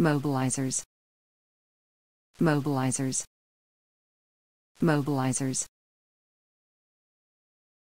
Mobilizers. Mobilizers. Mobilizers.